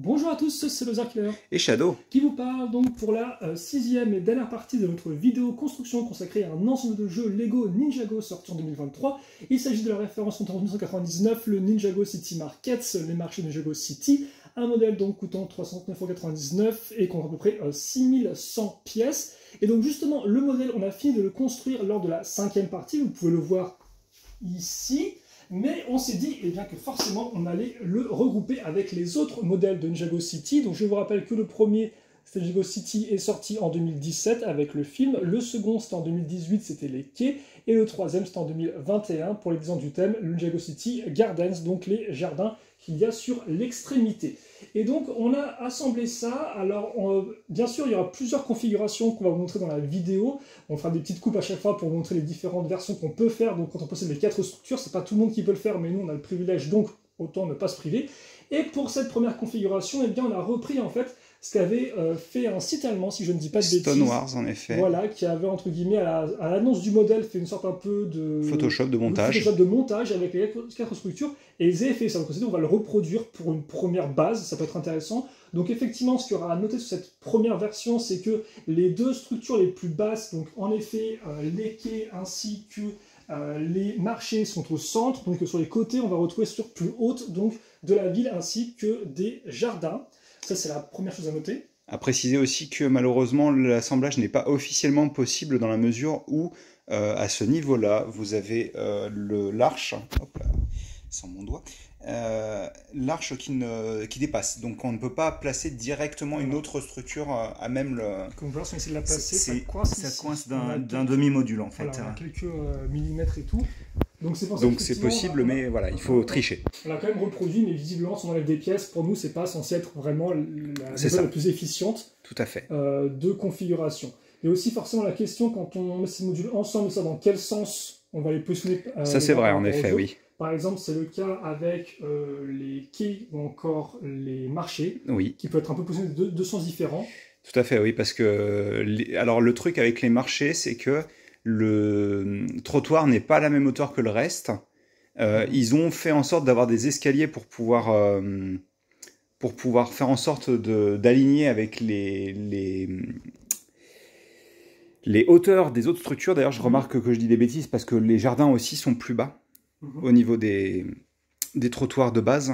Bonjour à tous, c'est le Killer et Shadow qui vous parle donc pour la euh, sixième et dernière partie de notre vidéo construction consacrée à un ensemble de jeux Lego Ninjago sorti en 2023. Il s'agit de la référence en 1999, le Ninjago City Markets, les marchés Ninjago City, un modèle donc coûtant 339,99€ et comptant à peu près 6100 euh, pièces. Et donc justement, le modèle, on a fini de le construire lors de la cinquième partie, vous pouvez le voir ici. Mais on s'est dit eh bien, que forcément on allait le regrouper avec les autres modèles de Ninjago City. Donc je vous rappelle que le premier, Ninjago City, est sorti en 2017 avec le film. Le second, c'était en 2018, c'était les quais. Et le troisième, c'était en 2021 pour l'exemple du thème, le Ninjago City Gardens, donc les jardins qu'il y a sur l'extrémité. Et donc on a assemblé ça, alors bien sûr il y aura plusieurs configurations qu'on va vous montrer dans la vidéo, on fera des petites coupes à chaque fois pour montrer les différentes versions qu'on peut faire, donc quand on possède les quatre structures, c'est pas tout le monde qui peut le faire, mais nous on a le privilège, donc autant ne pas se priver. Et pour cette première configuration, eh bien on a repris en fait ce qu'avait euh, fait un site allemand, si je ne dis pas de bêtises. Stone Wars, en effet. Voilà, qui avait, entre guillemets, à l'annonce du modèle, fait une sorte un peu de... Photoshop de montage. Photoshop de montage avec les quatre structures, et ils avaient fait ça. Donc, on va le reproduire pour une première base, ça peut être intéressant. Donc, effectivement, ce qu'il y aura à noter sur cette première version, c'est que les deux structures les plus basses, donc en effet, euh, les quais ainsi que euh, les marchés sont au centre, donc sur les côtés, on va retrouver sur plus haute donc de la ville ainsi que des jardins. Ça, c'est la première chose à noter. À préciser aussi que malheureusement, l'assemblage n'est pas officiellement possible dans la mesure où, euh, à ce niveau-là, vous avez euh, l'arche, hop là, sans mon doigt, euh, l'arche qui, qui dépasse. Donc on ne peut pas placer directement une autre structure à même le. Comme vous voyez, si on essaie de la placer, ça coince, d'un demi-module en fait. Voilà, quelques millimètres et tout. Donc c'est possible, mais voilà, il faut tricher. On l'a quand même reproduit, mais visiblement, si on enlève des pièces, pour nous, c'est pas censé être vraiment la méthode la plus efficiente Tout à fait. Euh, de configuration. Et aussi, forcément, la question, quand on met ces modules ensemble, ça, dans quel sens on va les positionner euh, Ça, c'est vrai, en effet, oui. Par exemple, c'est le cas avec euh, les quais ou encore les marchés, oui. qui peut être un peu positionné de deux sens différents. Tout à fait, oui, parce que alors le truc avec les marchés, c'est que le trottoir n'est pas à la même hauteur que le reste. Euh, ils ont fait en sorte d'avoir des escaliers pour pouvoir, euh, pour pouvoir faire en sorte d'aligner avec les, les, les, hauteurs des autres structures. D'ailleurs, je remarque que je dis des bêtises parce que les jardins aussi sont plus bas mhm. au niveau des, des trottoirs de base.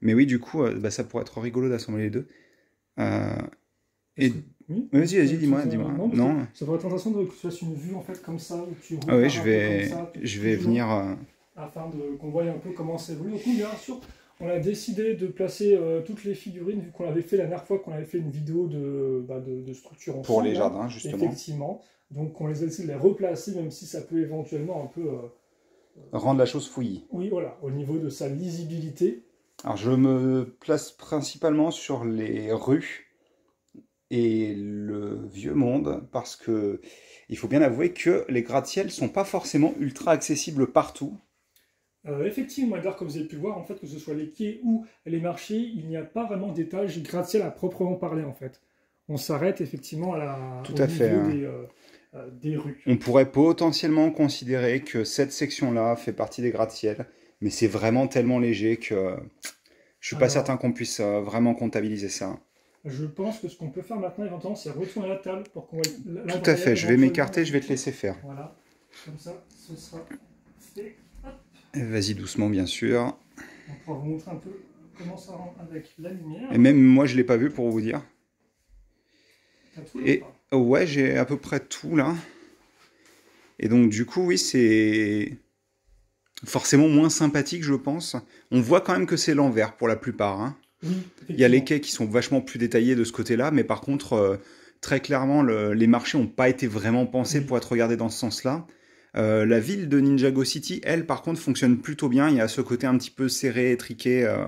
Mais oui, du coup, euh, bah, ça pourrait être rigolo d'assembler les deux. Et Vas-y, vas-y, dis-moi, dis-moi. Non, Ça pourrait être intéressant de que tu fasses une vue en fait comme ça où tu Ah oui, je vais, je vais venir. Euh, afin de qu'on voie un peu comment ça évolue. Donc, bien sûr, on a décidé de placer euh, toutes les figurines vu qu'on avait fait la dernière fois qu'on avait fait une vidéo de, bah, de, structure ensemble. Pour les jardins, justement. Effectivement. Donc, on les a décidé de les replacer, même si ça peut éventuellement un peu. Euh, Rendre la chose fouillie. Oui, voilà, au niveau de sa lisibilité. Alors, je me place principalement sur les rues et le vieux monde, parce que il faut bien avouer que les gratte-ciels sont pas forcément ultra accessibles partout. Euh, effectivement, comme vous avez pu le voir, en fait, que ce soit les quais ou les marchés, il n'y a pas vraiment d'étage gratte-ciel à proprement parler, en fait. On s'arrête effectivement à la, Tout à fait, hein. euh, euh, des, rues. On pourrait potentiellement considérer que cette section-là fait partie des gratte-ciels, mais c'est vraiment tellement léger que je suis pas certain qu'on puisse vraiment comptabiliser ça. Je pense que ce qu'on peut faire maintenant, éventuellement, c'est retourner la table pour qu'on Tout à fait, je vais m'écarter, je vais te laisser faire. Voilà, comme ça, ce sera fait. Vas-y doucement, bien sûr. On pourra vous montrer un peu comment ça rend avec la lumière. Et même moi, je ne l'ai pas vu pour vous dire. Et ouais, j'ai à peu près tout là. Et donc, du coup, oui, c'est forcément moins sympathique, je pense. On voit quand même que c'est l'envers pour la plupart. Hein. Il y a les quais qui sont vachement plus détaillés de ce côté-là, mais par contre, euh, très clairement, les marchés n'ont pas été vraiment pensés pour être regardés dans ce sens-là. Euh, la ville de Ninjago City, elle, par contre, fonctionne plutôt bien. Il y a ce côté un petit peu serré, étriqué, euh,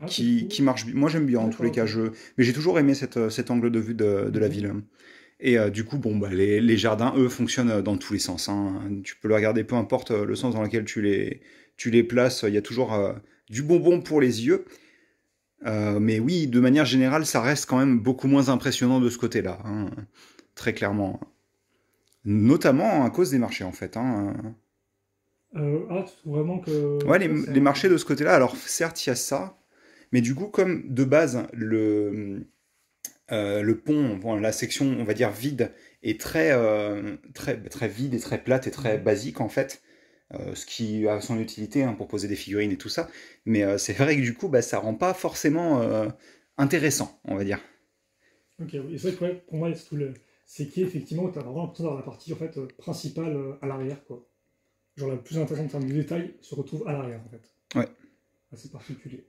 ah, qui, qui, marche bien. Moi, j'aime bien en tous les cas. Je... Mais j'ai toujours aimé cette, cet angle de vue de, de la mhm. ville. Et du coup, bon, bah, les, les, jardins, eux, fonctionnent dans tous les sens. Hein. Tu peux le regarder, peu importe le sens dans lequel tu les, tu les places. Il y a toujours du bonbon pour les yeux. Euh, mais oui, de manière générale, ça reste quand même beaucoup moins impressionnant de ce côté-là, hein, très clairement. Notamment à cause des marchés, en fait. Hein. Euh, ah, vraiment que. Ouais, les, marchés de ce côté-là, alors certes, il y a ça, Mais du coup, comme de base, le, euh, le pont, la section, on va dire vide, est très, très, très vide et très plate et très basique en fait. Euh, ce qui a son utilité hein, pour poser des figurines et tout ça. Mais c'est vrai que du coup, bah, ça rend pas forcément intéressant, on va dire. Ok, c'est vrai que pour moi, c'est qu'effectivement, tu as vraiment l'impression d'avoir la partie en fait, principale à l'arrière. quoi. Genre la plus intéressante en termes de détail se retrouve à l'arrière en fait. Ouais. Assez particulier.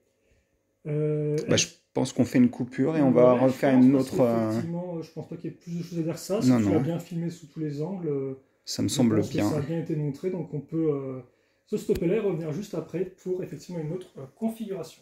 bah, je pense qu'on fait une coupure et on va refaire une autre. Euh, effectivement, je pense pas qu'il y ait plus de choses à dire ça. Si non, tu l'as bien filmé sous tous les angles. Euh, ça me semble bien. ça a bien été montré, donc on peut euh, se stopper là et revenir juste après pour effectivement une autre configuration.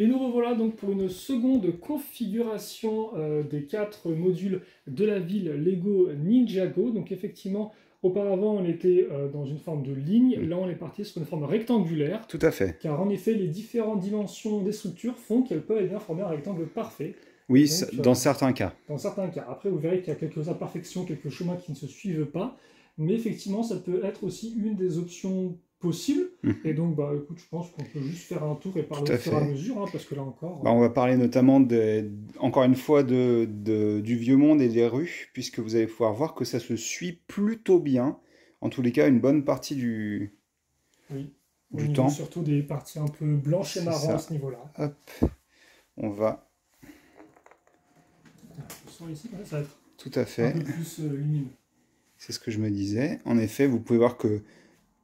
Et nous revoilà donc pour une seconde configuration des quatre modules de la ville Lego Ninjago. Donc effectivement, Auparavant, on était euh, dans une forme de ligne, là on est parti sur une forme rectangulaire. Tout à fait. Car en effet, les différentes dimensions des structures font qu'elles peuvent bien former un rectangle parfait. Oui, dans certains cas. Dans certains cas. Après, vous verrez qu'il y a quelques imperfections, quelques chemins qui ne se suivent pas. Mais effectivement, ça peut être aussi une des options possible. Mhm. Et donc, bah, écoute, je pense qu'on peut juste faire un tour et parler au fur et à mesure, hein, parce que là encore. Bah, on va parler notamment, de, encore une fois, de, du vieux monde et des rues, puisque vous allez pouvoir voir que ça se suit plutôt bien. En tous les cas, une bonne partie du, oui. du temps. Surtout des parties un peu blanches et marron à ce niveau-là. Hop, on va. Ici, ça va être Tout à fait. Un peu plus euh, lumineux. C'est ce que je me disais. En effet, vous pouvez voir que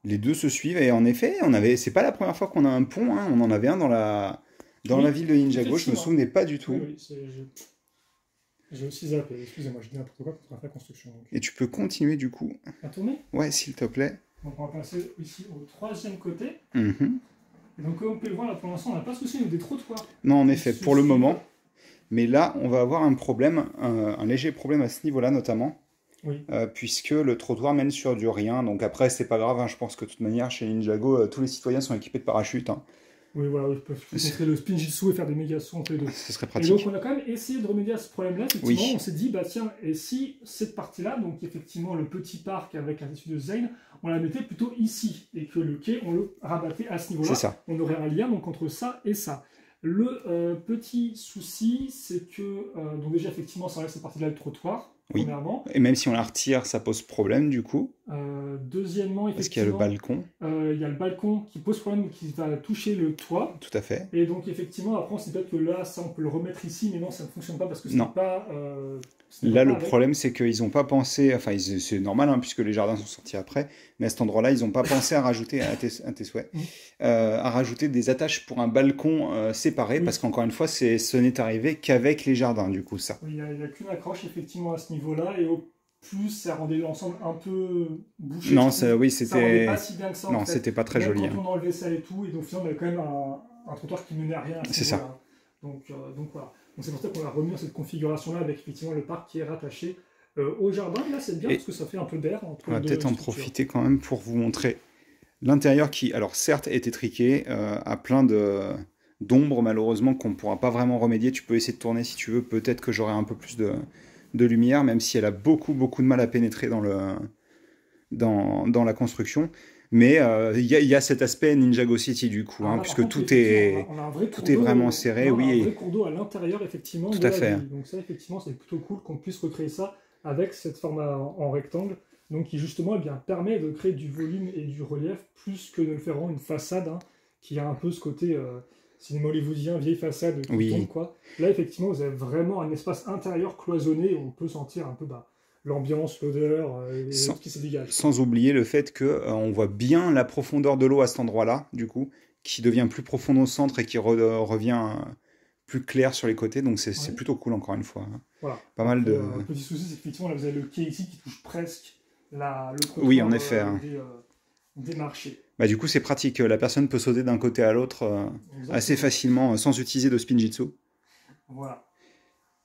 les deux se suivent. Et en effet, on avait, c'est pas la première fois qu'on a un pont. Hein. on en avait un dans la, dans la ville de Ninjago. Je me souvenais pas du tout. j'ai aussi zappé. Excusez-moi, je dis n'importe quoi la construction. Et tu peux continuer du coup. À tourner? Ouais, s'il te plaît. Donc on va passer ici au troisième côté. Mhm. Et donc comme on peut le voir là pour l'instant, on n'a pas souci des trottoirs. Non, en effet, pour le moment. Mais là, on va avoir un problème, un léger problème à ce niveau-là notamment. Euh, puisque le trottoir mène sur du rien. Donc après, c'est pas grave, hein, je pense que de toute manière, chez Ninjago, euh, tous les citoyens sont équipés de parachutes. Hein. Oui, voilà, ils peuvent montrer le spin jitsu et faire des méga sons deux. Ce serait pratique. Et donc, on a quand même essayé de remédier à ce problème-là. Effectivement, on s'est dit, bah tiens, et si cette partie-là, donc effectivement le petit parc avec la de Zane, on la mettait plutôt ici, et que le quai, on le rabattait à ce niveau-là. On aurait un lien donc entre ça et ça. Le euh, petit souci, c'est que, donc déjà, effectivement, ça enlève cette partie-là du trottoir. Oui. Et même si on la retire, ça pose problème du coup. Euh, deuxièmement, Parce qu'il y a le balcon. Euh, il y a le balcon qui pose problème, qui va toucher le toit. Tout à fait. Et donc effectivement, après, c'est peut-être que là, ça, on peut le remettre ici, mais non, ça ne fonctionne pas parce que c'est pas. Euh, là, le problème, c'est qu'ils n'ont pas pensé. Enfin, c'est normal, hein, puisque les jardins sont sortis après. Mais à cet endroit-là, ils n'ont pas pensé à rajouter, à tes, souhaits, mmh. à rajouter des attaches pour un balcon séparé, parce qu'encore une fois, ce n'est arrivé qu'avec les jardins, du coup, ça. Oui, il n'y a, a qu'une accroche effectivement à ce niveau-là, et au plus ça rendait l'ensemble un peu bouché. Non, oui, c'était. pas si bien que ça. Non, c'était pas très joli. Quand hein. on enlevait ça et tout, et donc finalement, on avait quand même un, un trottoir qui menait à rien. C'est ça. Donc, euh, donc voilà. Donc c'est pour ça qu'on a remis dans cette configuration-là avec effectivement le parc qui est rattaché euh, au jardin. là, c'est bien parce que ça fait un peu d'air On va peut-être en profiter quand même pour vous montrer l'intérieur qui, alors certes, est étriqué, euh, a plein de d'ombre malheureusement qu'on ne pourra pas vraiment remédier. Tu peux essayer de tourner si tu veux. Peut-être que j'aurai un peu plus de de lumière, même si elle a beaucoup, beaucoup de mal à pénétrer dans, le, dans, dans la construction. Mais euh, il y, y, a cet aspect Ninjago City du coup, hein, puisque tout est, tout est vraiment serré. On oui. a un vrai cours d'eau à l'intérieur, effectivement. Tout à fait. Donc ça, effectivement, c'est plutôt cool qu'on puisse recréer ça avec cette forme en, rectangle. Donc qui justement eh bien, permet de créer du volume et du relief plus que de le faire en une façade hein, qui a un peu ce côté euh, cinéma hollywoodien, vieille façade qui oui. quoi. Là, effectivement, vous avez vraiment un espace intérieur cloisonné où on peut sentir un peu bah, l'ambiance, l'odeur, euh, sans, qui se dégage. Sans oublier le fait que euh, on voit bien la profondeur de l'eau à cet endroit-là, du coup, qui devient plus profonde au centre et qui revient euh, plus clair sur les côtés. Donc c'est plutôt cool, encore une fois. Hein. Voilà. Pas mal de. Un petit souci, c'est qu'effectivement, là, vous avez le quai ici qui touche presque la, le Oui, en effet. Hein. des marchés. Bah, du coup, c'est pratique. La personne peut sauter d'un côté à l'autre euh, assez facilement euh, sans utiliser de spin jitsu. Voilà.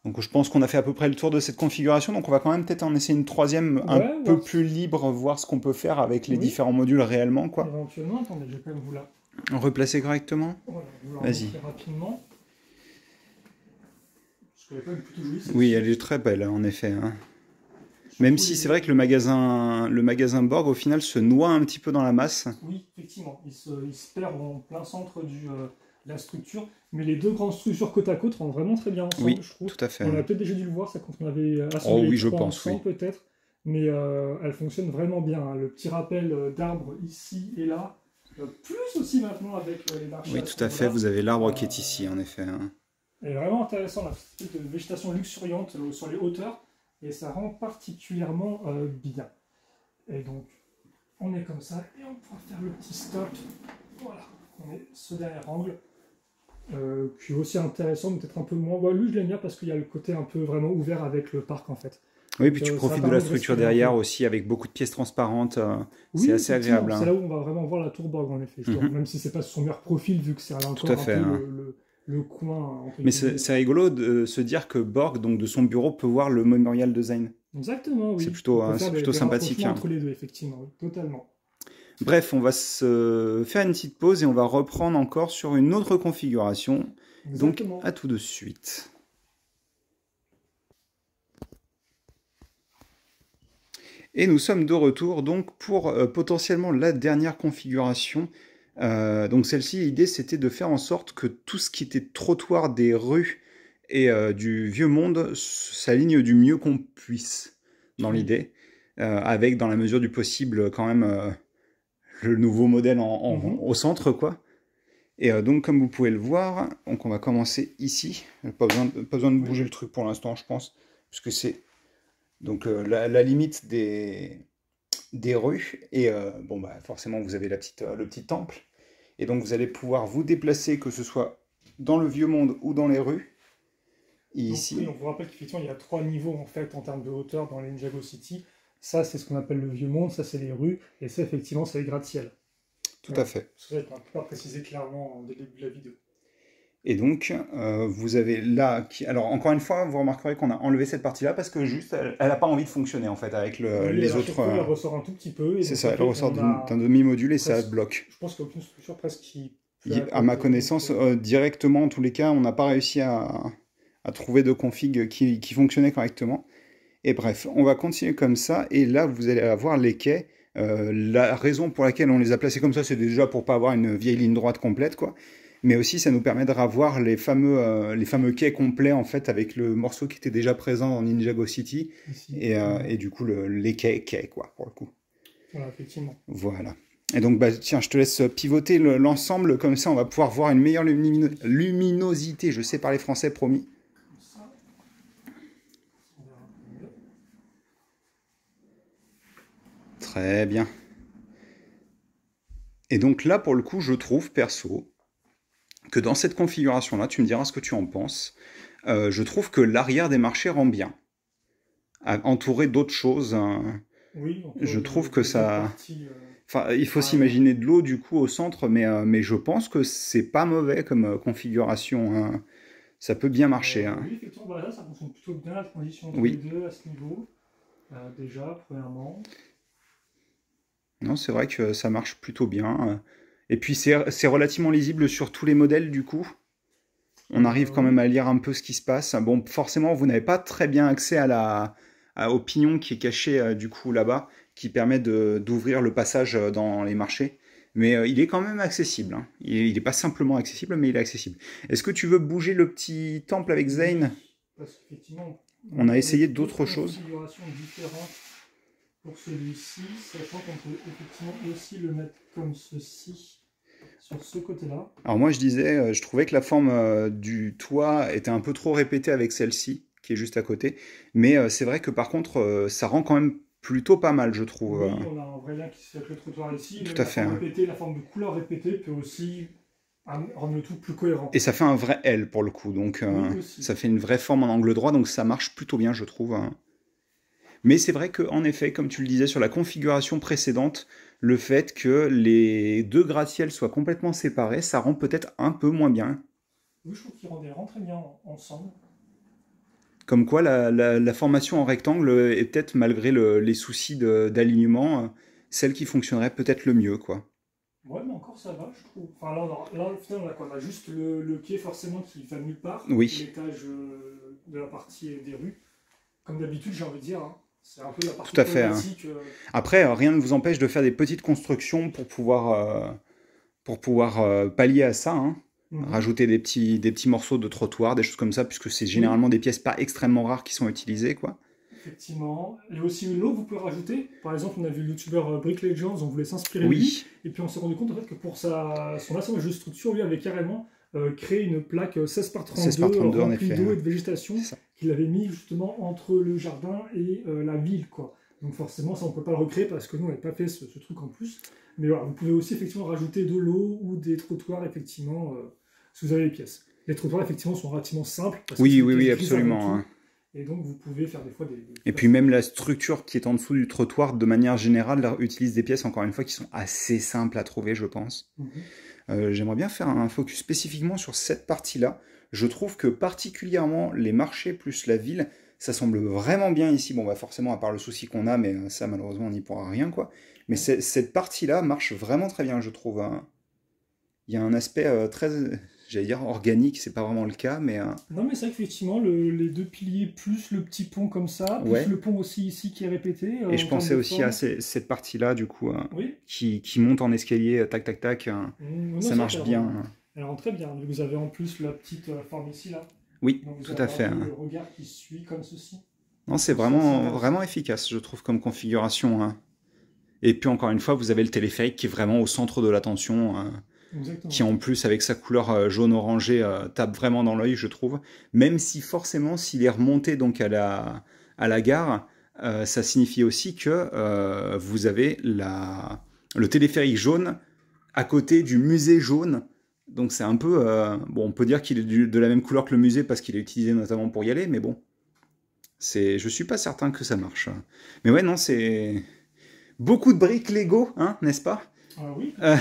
Donc je pense qu'on a fait à peu près le tour de cette configuration. Donc on va quand même peut-être en essayer une troisième un peu plus libre, voir ce qu'on peut faire avec les différents modules réellement. Quoi. Éventuellement, attendez, je vais quand même vous la... Replacer correctement voilà, Vas-y. rapidement. Parce plutôt jolie. Oui, elle est très belle, en effet. Hein. Même si c'est vrai que le magasin, le magasin Borg, au final, se noie un petit peu dans la masse. Oui, effectivement. Il se, il se perd en plein centre du, euh, la structure. Mais les deux grandes structures côte à côte rendent vraiment très bien ensemble, Oui, je trouve. tout à fait. On a peut-être déjà dû le voir, ça, quand on avait Oh assemblé oui, les je trois pense, ensemble, peut-être. Mais euh, elle fonctionne vraiment bien. hein. Le petit rappel euh, d'arbre ici et là. Euh, plus aussi maintenant avec euh, les marchés. Oui, tout à fait. Vous avez l'arbre qui est ici, en effet. hein. Elle est vraiment intéressant, la petite végétation luxuriante sur les hauteurs, et ça rend particulièrement bien. Et donc, on est comme ça, et on pourra faire le petit stop. Voilà, on est ce dernier angle, euh, qui est aussi intéressant, mais peut-être un peu moins. Lui, je l'aime bien parce qu'il y a le côté un peu vraiment ouvert avec le parc, en fait. Oui, puis Euh, tu ça profites de la structure un derrière peu. aussi, avec beaucoup de pièces transparentes. euh, Oui, c'est assez agréable. hein. C'est là où on va vraiment voir la tour Borg, en effet. Mhm. Même si c'est pas son meilleur profil, vu que c'est encore à un fait, peu hein. le, le- le coin. Mais c'est rigolo de se dire que Borg, donc de son bureau, peut voir le Memorial Design. Exactement, oui. C'est plutôt, hein, c'est plutôt sympathique, hein. Entre les deux, effectivement, oui, totalement. Bref, on va se faire une petite pause et on va reprendre encore sur une autre configuration. Donc, à tout de suite. Et nous sommes de retour donc pour euh, potentiellement la dernière configuration. Euh, donc celle-ci, l'idée c'était de faire en sorte que tout ce qui était trottoir des rues et euh, du vieux monde s'aligne du mieux qu'on puisse dans l'idée, avec dans la mesure du possible quand même le nouveau modèle en, en- Mhm. au centre quoi. Et euh, donc comme vous pouvez le voir, donc on va commencer ici. Pas besoin, de- pas besoin de bouger le truc pour l'instant, je pense, puisque c'est donc euh, la, la limite des, des rues. Et euh, bon bah forcément vous avez la petite, le petit temple. Et donc vous allez pouvoir vous déplacer, que ce soit dans le vieux monde ou dans les rues. Et Donc, ici, oui, on vous rappelle qu'effectivement, il y a trois niveaux en fait en termes de hauteur dans les Ninjago City. Ça, c'est ce qu'on appelle le vieux monde, ça, c'est les rues, et ça, effectivement, c'est les gratte-ciel. tout à fait. Ça, peut pas préciser clairement dès le début de la vidéo. Et donc, euh, vous avez là, qui... alors encore une fois, vous remarquerez qu'on a enlevé cette partie-là parce que juste, elle n'a pas envie de fonctionner en fait avec le- Oui, Euh, les autres. euh, Elle ressort un tout petit peu. C'est ça, elle ressort d'un a- demi-module et ça bloque. Je pense qu'il n'y a aucune structure presque qui. Il- à ma connaissance, euh, directement, en tous les cas, on n'a pas réussi à, à trouver de config qui, qui fonctionnait correctement. Et bref, on va continuer comme ça. Et là, vous allez avoir les quais. Euh, la raison pour laquelle on les a placés comme ça, c'est déjà pour pas avoir une vieille ligne droite complète, quoi. Mais aussi, ça nous permettra de voir les fameux, euh, les fameux quais complets, en fait, avec le morceau qui était déjà présent dans Ninjago City. Ici. Et, euh, et du coup, le- les quais, quais, quoi, pour le coup. Voilà, effectivement. Voilà. Et donc, bah, tiens, je te laisse pivoter le- l'ensemble, comme ça on va pouvoir voir une meilleure lumino- luminosité. Je sais parler français, promis. Comme ça. On verra un peu mieux. Très bien. Et donc là, pour le coup, je trouve, perso, que dans cette configuration-là, tu me diras ce que tu en penses, euh, je trouve que l'arrière des marchés rend bien. Entouré d'autres choses. hein. Oui, Je trouve que ça- parties, euh, Enfin, il faut s'imaginer de l'eau du coup au centre, mais, euh, mais je pense que c'est pas mauvais comme configuration. hein. Ça peut bien marcher. Hein. Oui, effectivement, voilà, ça fonctionne plutôt bien la transition entre Oui. les deux à ce niveau. Déjà, premièrement. Non, c'est vrai que ça marche plutôt bien. Et puis c'est relativement lisible sur tous les modèles du coup. On arrive quand Euh, même à lire un peu ce qui se passe. Bon, forcément, vous n'avez pas très bien accès à la, à- au pignon qui est caché euh, du coup là-bas, qui permet d'ouvrir le passage euh, dans les marchés. Mais euh, il est quand même accessible. hein. Il n'est pas simplement accessible, mais il est accessible. Est-ce que tu veux bouger le petit temple avec Zane Parce qu'effectivement, On a essayé d'autres choses. différentes pour celui-ci, sachant qu'on peut effectivement aussi le mettre comme ceci sur ce côté-là. Alors moi je disais, euh, je trouvais que la forme euh, du toit était un peu trop répétée avec celle-ci, qui est juste à côté. Mais euh, c'est vrai que par contre, ça rend quand même plutôt pas mal, je trouve. Oui, on a un vrai lien qui se fait avec le trottoir ici. Tout à la fait, forme hein. répétée, la forme de couleur répétée peut aussi rendre le tout plus cohérent. Et ça fait un vrai L pour le coup, donc Oui, ça fait une vraie forme en angle droit, donc ça marche plutôt bien, je trouve. hein. Mais c'est vrai qu'en effet, comme tu le disais sur la configuration précédente, le fait que les deux gratte-ciels soient complètement séparés, ça rend peut-être un peu moins bien. Oui, je trouve qu'ils vraiment très bien en- ensemble. Comme quoi, la, la- la formation en rectangle est peut-être, malgré le- les soucis d'alignement, celle qui fonctionnerait peut-être le mieux, quoi. Ouais, mais encore ça va, je trouve. Enfin, là, on a, là, final, on a quoi On a juste le, le quai, forcément, qui va nulle part. Oui. L'étage euh, de la partie des rues. Comme d'habitude, j'ai envie de dire. hein. C'est un peu la partie Tout à fait. Hein. euh, Après, euh, rien ne vous empêche de faire des petites constructions pour pouvoir, euh, pour pouvoir euh, pallier à ça. hein. mhm. Rajouter des petits, des petits morceaux de trottoir, des choses comme ça, puisque c'est généralement des pièces pas extrêmement rares qui sont utilisées. Quoi. Effectivement. Et aussi l'eau, vous pouvez rajouter. Par exemple, on a vu le youtubeur Brick Legends, on voulait s'inspirer de lui. Oui, Et puis on s'est rendu compte en fait que pour sa, son assemblage de structure, lui avait carrément euh, créé une plaque euh, 16 par 32, 16 par 32, en remplie d'eau et de végétation qu'il avait mis justement entre le jardin et euh, la ville. quoi. Donc forcément, ça on peut pas le recréer parce que nous on n'avait pas fait ce, ce truc en plus. Mais voilà, vous pouvez aussi effectivement rajouter de l'eau ou des trottoirs effectivement euh, si vous avez les pièces. Les trottoirs effectivement sont relativement simples. parce Oui, oui, oui, absolument. hein. Et donc vous pouvez faire des fois des. des Et puis même la structure qui est en dessous du trottoir, de manière générale, utilise des pièces, encore une fois, qui sont assez simples à trouver, je pense. Mhm. Euh, J'aimerais bien faire un focus spécifiquement sur cette partie-là. Je trouve que particulièrement les marchés plus la ville, ça semble vraiment bien ici. Bon, bah forcément, à part le souci qu'on a, mais euh, ça, malheureusement, on n'y pourra rien, quoi. Mais cette partie-là marche vraiment très bien, je trouve. hein. Il y a un aspect euh, très, j'allais dire, organique, c'est pas vraiment le cas, mais... euh, Non, mais c'est vrai qu'effectivement, le- les deux piliers, plus le petit pont comme ça, plus Ouais. le pont aussi ici qui est répété. euh, Et je en pensais aussi à ces- cette partie-là, du coup, euh, Oui, qui, qui monte en escalier, tac, tac, tac. Mmh, non, ça marche clair. bien. hein. Elle rentre très bien. Vous avez en plus la petite forme ici, là. Oui, Donc, vous tout avez à fait. hein. Le regard qui suit comme ceci. Non, c'est vraiment, vraiment efficace, je trouve, comme configuration. hein. Et puis, encore une fois, vous avez le téléphérique qui est vraiment au centre de l'attention, Qui en plus, avec sa couleur euh, jaune-orangé, euh, tape vraiment dans l'œil, je trouve. Même si, forcément, s'il est remonté donc à la, à la gare, euh, ça signifie aussi que vous avez la, le téléphérique jaune à côté du musée jaune. Donc, c'est un peu... bon, on peut dire qu'il est de la même couleur que le musée parce qu'il est utilisé notamment pour y aller, mais bon. C'est, je suis pas certain que ça marche. Mais ouais, non, c'est beaucoup de briques Lego, hein, n'est-ce pas? Ah oui. Et là,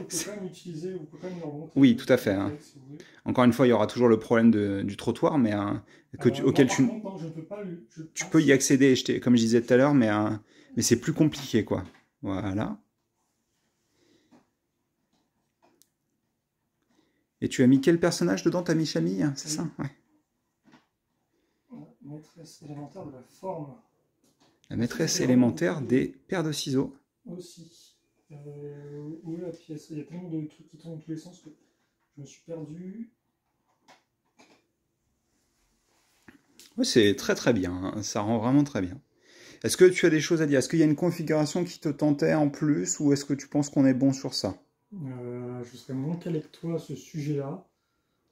on peut quand même utiliser, on peut quand même le remonter. Oui, tout à fait, hein. Si. Encore une fois, il y aura toujours le problème de- du trottoir, mais que tu- Euh, auquel non, tu, contre, non, je ne peux pas le- je tu pense- peux y accéder, je comme je disais tout à l'heure, mais, euh, mais c'est plus compliqué, quoi. Voilà. Et tu as mis quel personnage dedans T'as mis Camille, hein, c'est ça? Ouais. Maîtresse élémentaire de la forme La maîtresse élémentaire des paires de ciseaux. aussi. Euh, où est la pièce Il y a tellement de trucs qui tournent dans tous les sens que je me suis perdu. Oui, c'est très très bien, hein, ça rend vraiment très bien. Est-ce que tu as des choses à dire? Est-ce qu'il y a une configuration qui te tentait en plus ou est-ce que tu penses qu'on est bon sur ça? Euh, je serais moins calé que toi à ce sujet-là.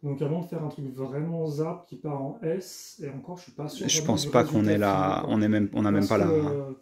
Donc avant de faire un truc vraiment zap qui part en S, et encore je suis pas sûr. Je pense pas qu'on est là, on est même, on n'a même pas là. euh,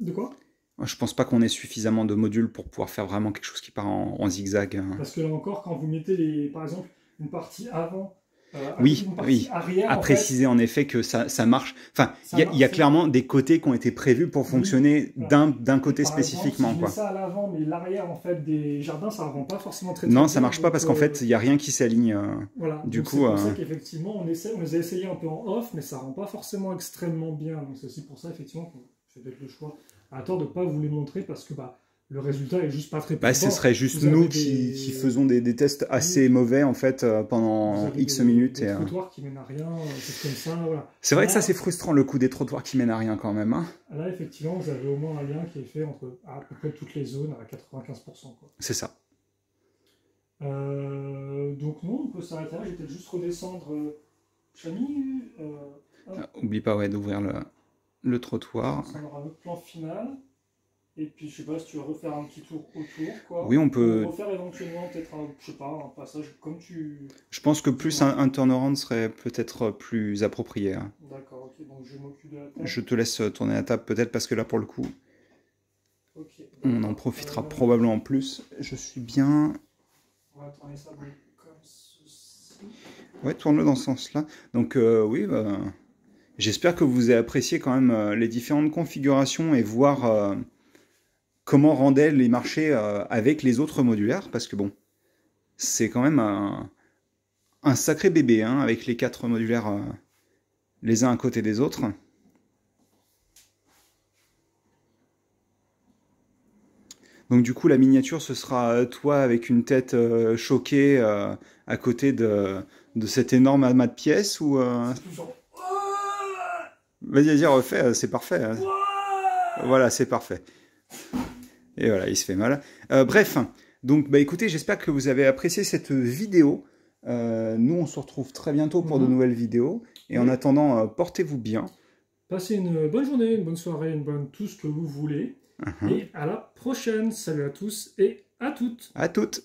De quoi? Je pense pas qu'on ait suffisamment de modules pour pouvoir faire vraiment quelque chose qui part en, en zigzag. hein. Parce que là encore, quand vous mettez les, par exemple une partie avant, euh, Oui, oui. arrière, À en fait, préciser en effet que ça, ça marche. Enfin, il y a- y, clairement des côtés qui ont été prévus pour Oui, fonctionner voilà. d'un côté par exemple, spécifiquement. si quoi. ça à l'avant, mais l'arrière en fait des jardins, ça ne rend pas forcément très. Non, très ça bien, marche pas parce qu'en euh, fait, il y a rien qui s'aligne. euh. Voilà. Du Donc, coup, c'est pour euh, ça qu'effectivement, on, essaie, on les a essayés un peu en off, mais ça rend pas forcément extrêmement bien. Donc c'est aussi pour ça, effectivement, qu'on fait peut-être le choix à tort de pas vous les montrer parce que bah, le résultat est juste pas très Bah, ce serait juste Vous nous des- qui, faisons des, des tests assez mauvais en fait euh, pendant X des- minutes. Et, euh, trottoirs qui mènent à rien, euh, comme ça. Voilà. C'est vrai que ça c'est frustrant le coup des trottoirs qui mènent à rien quand même. hein. Là, effectivement, vous avez au moins un lien qui est fait entre à peu près toutes les zones à 95%. Quoi. C'est ça. Euh, donc non, on peut s'arrêter là. Je vais peut-être juste redescendre. Chami, euh, Ah, Oublie pas ouais, d'ouvrir le, le trottoir. ça aura notre plan final. Et puis, je sais pas si tu veux refaire un petit tour autour. Quoi. Oui, on peut- Ou refaire éventuellement peut-être un, je sais pas, un passage comme tu... Je pense que plus un, un turnaround serait peut-être plus approprié. hein. D'accord, ok. Donc, je m'occupe de la table. Je te laisse tourner la table peut-être parce que là pour le coup Ok. on en profitera Euh, probablement plus. Je suis bien. On va tourner ça donc, comme ceci. Ouais, tourne-le dans ce sens-là. Donc euh, oui, bah, j'espère que vous avez apprécié quand même euh, les différentes configurations et voir euh, comment rendaient les marchés euh, avec les autres modulaires, parce que bon, c'est quand même un, sacré bébé hein, avec les quatre modulaires les uns à côté des autres. Donc du coup, la miniature, ce sera toi avec une tête choquée à côté de, cet énorme amas de pièces ou Vas-y, vas-y, refais, c'est parfait. Hein. voilà, c'est parfait. Et voilà, il se fait mal. bref, donc bah écoutez, j'espère que vous avez apprécié cette vidéo. nous, on se retrouve très bientôt pour de mhm. nouvelles vidéos. Et en attendant, portez-vous bien. Passez une bonne journée, une bonne soirée, une bonne tout ce que vous voulez. Uh-huh. Et à la prochaine. Salut à tous et à toutes. À toutes.